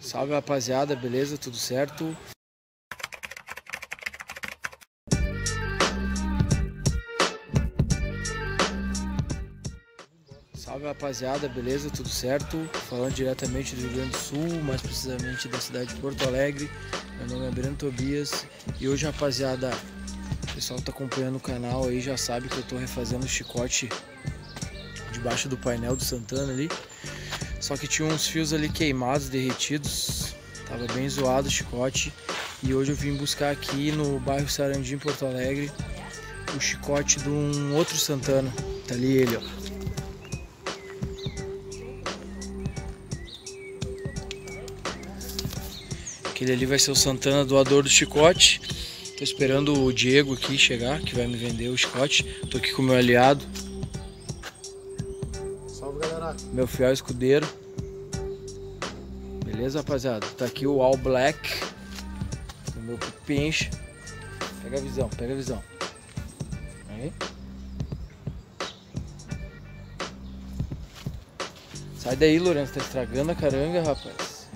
Salve rapaziada, beleza? Tudo certo? Salve rapaziada, beleza? Tudo certo? Falando diretamente do Rio Grande do Sul, mais precisamente da cidade de Porto Alegre. Meu nome é Breno Tobias e hoje, rapaziada, o pessoal que tá acompanhando o canal aí já sabe que eu tô refazendo o chicote debaixo do painel do Santana ali. Só que tinha uns fios ali queimados, derretidos. Tava bem zoado o chicote. E hoje eu vim buscar aqui no bairro Sarandim, Porto Alegre, o chicote de um outro Santana. Tá ali ele, ó. Aquele ali vai ser o Santana doador do chicote. Tô esperando o Diego aqui chegar, que vai me vender o chicote. Tô aqui com o meu aliado. Meu fiel escudeiro. Beleza, rapaziada? Tá aqui o All Black. O meu pinche. Pega a visão, pega a visão. Aí. Sai daí, Lourenço. Tá estragando a caranga, rapaz.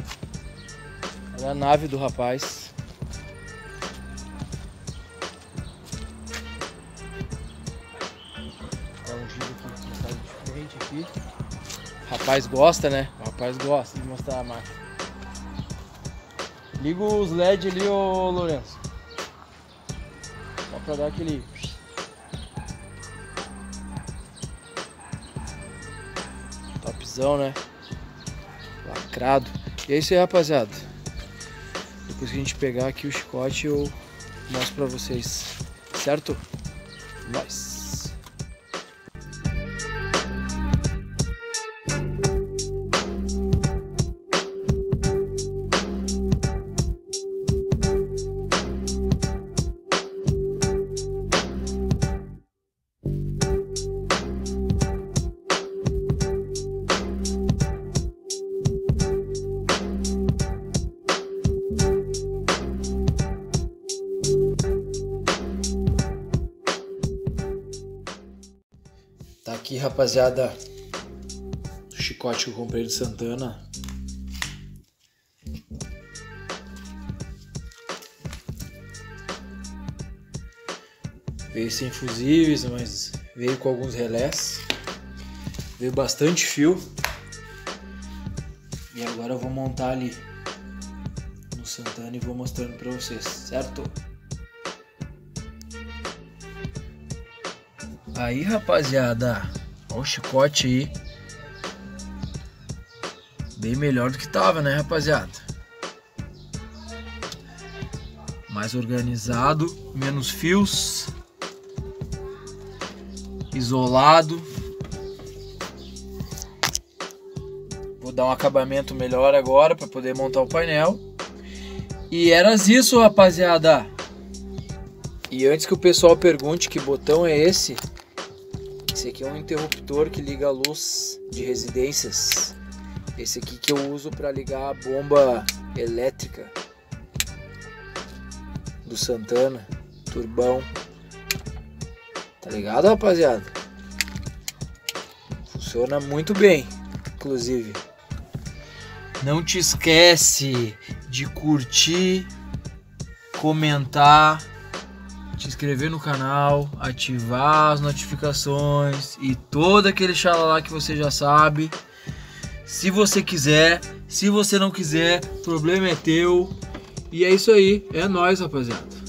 Olha a nave do rapaz. Rapaz gosta, né? O rapaz gosta de mostrar a máquina. Liga os LED ali, ô Lourenço. Só pra dar aquele. Topzão, né? Lacrado. E é isso aí, rapaziada. Depois que a gente pegar aqui o chicote, eu mostro pra vocês, certo? Nós. Tá aqui, rapaziada, o chicote que eu comprei do Santana. Veio sem fusíveis, mas veio com alguns relés. Veio bastante fio. E agora eu vou montar ali no Santana e vou mostrando pra vocês, certo? Aí, rapaziada, o chicote aí. Bem melhor do que tava, né, rapaziada? Mais organizado, menos fios. Isolado. Vou dar um acabamento melhor agora para poder montar o painel. E eras isso, rapaziada. E antes que o pessoal pergunte que botão é esse, esse aqui é um interruptor que liga a luz de residências. Esse aqui que eu uso para ligar a bomba elétrica do Santana, turbão. Tá ligado, rapaziada? Funciona muito bem, inclusive. Não te esquece de curtir, comentar te inscrever no canal, ativar as notificações e todo aquele xalala que você já sabe. Se você quiser, se você não quiser, problema é teu. E é isso aí, é nóis, rapaziada.